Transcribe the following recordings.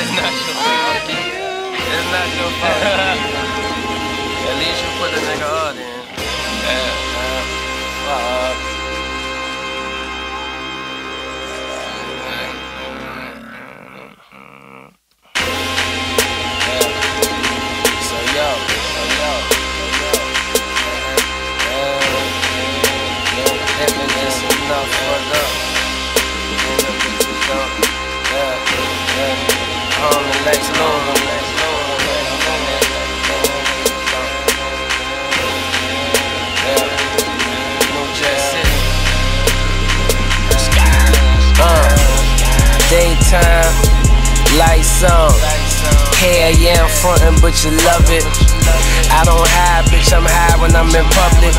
It's not your fault. It's not your fault. At least you put the nigga on in. Yeah, uh, uh, Daytime, lights on. Hell yeah, I'm frontin', but you love it. I don't hide, bitch, I'm high when I'm in public.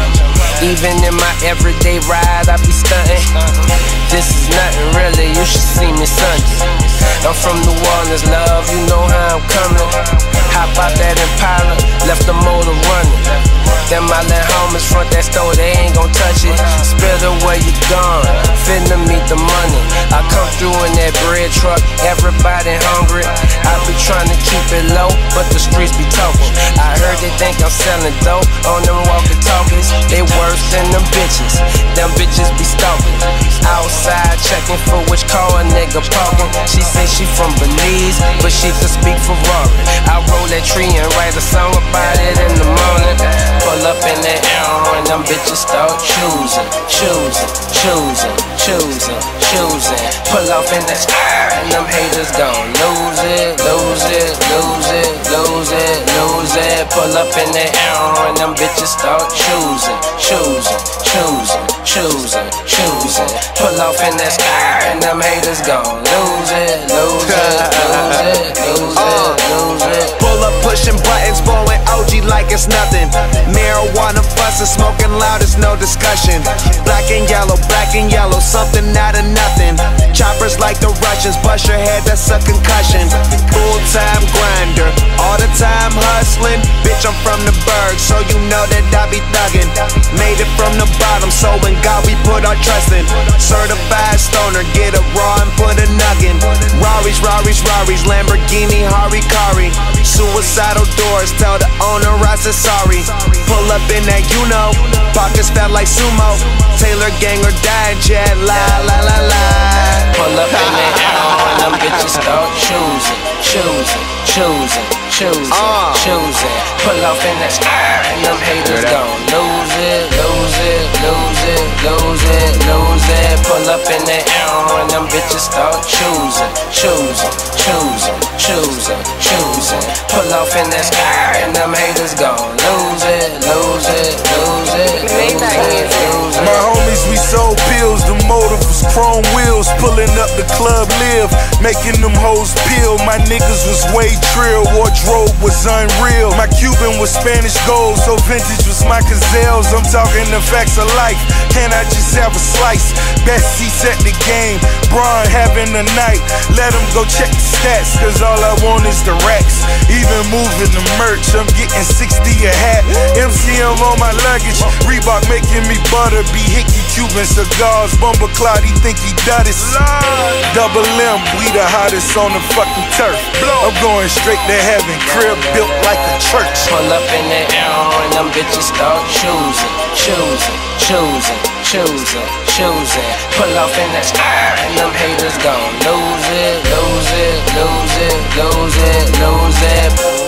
Even in my everyday ride, I be stuntin'. My little homies front that store, they ain't gon' touch it. Spill the way you gone, finna meet the money. I come through in that bread truck, everybody hungry. I be trying to keep it low, but the streets be talking. I heard they think I'm selling dope on them walkie They worse than them bitches, them bitches be stalking. Outside checking for which car a nigga parking. She say she from Belize, but she could speak Ferrari. I roll that tree and write a song about it in the morning. Pull up in that arrow and them bitches start choosing, choosing, choosing, choosing, choosing. Pull off in that sky and them haters gon' lose up in the arrow and them bitches start choosing, choosing, choosing, choosing, choosing. Pull off in that sky and them haters gon' lose it, lose it, lose it, lose it, uh. lose it. Pull up pushing buttons, blowing OG like it's nothing. Marijuana fussing, smoking loud, it's no discussion. Black and yellow, black and yellow, something out of nothing. Choppers like the Russians, bust your head, that's a concussion. Full time grinder, all the time hustling. Bitch, I'm from the burg, so you know that I be thuggin'. Made it from the bottom, so in God we put our trust in. Certified stoner, get a raw and put a nugget. Rari's, Rari's, Rari's, Lamborghini, Harry Kari. Suicidal doors, tell the owner I said sorry. Pull up in that, you know. Pockets fat like sumo. Taylor gang or die, jet, la la la la. Pull up in that arrow and them bitches start choosing, choosing, choosing, choosing, Uh. choosing. Pull off in that sky and them haters gon' lose it, lose it, lose it, lose it, lose it. Pull up in that arrow and them bitches start choosing, choosing, choosing, choosing, choosing. Pull off in that sky and them haters gon' lose it, lose it, lose it, lose it, lose it. My homies, we sold pills. The motive was chrome wheels. Pulling up the club live, making them hoes peel. My niggas was way trill. Wardrobe was unreal. My Cuban was Spanish gold, so vintage was my gazelles. I'm talking the facts of life. Can I just have a slice? Best seats at the game. Bron having a night. Let them go check the stats, cause all I want is the racks. Even moving the merch, I'm getting 60 a hat. MCM on my luggage. Reebok making me butter. Behike Cuban cigars. Bumba Cloud, he think he done it. Double M, we the hottest on the fucking turf. I'm going straight to heaven. Crib built like a church. Pull up in the arrow and them bitches start choosing, choosing, choosing, choosing, choosing. Pull off in that sky and them haters gon' lose it, lose it, lose it, lose it, lose